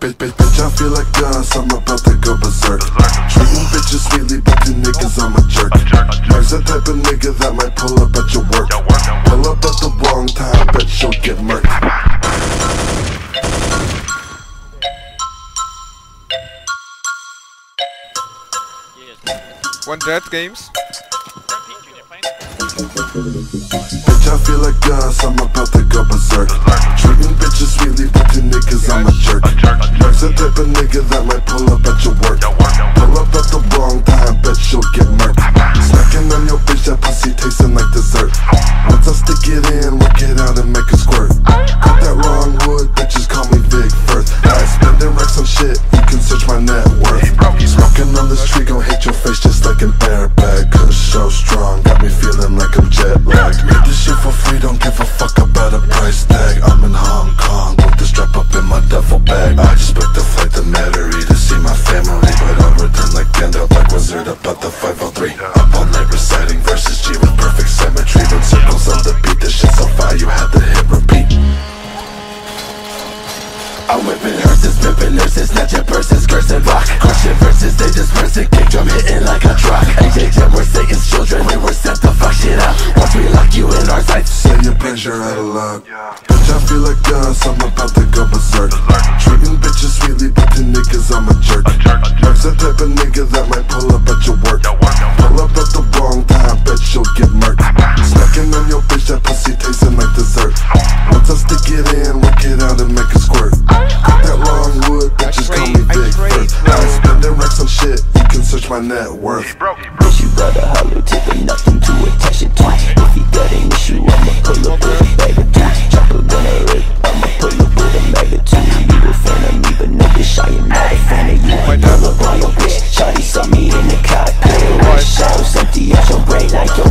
bitch, bitch, bitch, I feel like Guts, I'm about to go berserk. Treating bitches sweetly, but to niggas I'm a jerk. Mark's the type of nigga that might pull up at your work. Pull up at the wrong time, bet you'll get murked. One Dead Games. Bitch, I feel like Guts, I'm about to go that might pull up at your work. Pull up at the wrong time, bet you'll get murked. Snacking on your bitch, that pussy tasting like dessert. Once I stick it in, work it out and make a squirt. Cut that wrong wood, bitches call me Big first. I spending racks on shit, you can search my net worth. Smoking on this tree, gon' hit your face just like an airbag. Cause so strong, got me feeling like I'm jet lagged. Made this shit for free, don't give a fuck I'm whipping hearses, pimping nurses, snatching purses, cursing rock Crushing verses, they disperse it, kick drum hitting like a truck AJJ, we're Satan's children, and we're set to fuck shit up Once we lock you in our sights Send your prayers, you're out of luck. Bitch, I feel like Guts, I'm about to go berserk. feeling like dessert. Once I stick it in, work it out and make it squirt. Cut that long wood, bitches call me Big First. I spend and wreck some shit, you can search my net worth. Bitch, you got a hollow tip and nothing to attach it to. If you got an issue, I'ma pull up with a bag of twice. Drop a gun or rape, I'ma pull up with a magnitude. You a fan of me, but nigga, shy, I'm not a fan of you. Pull up on your bitch, shawty saw me in the cockpit. Shows empty out your brain like your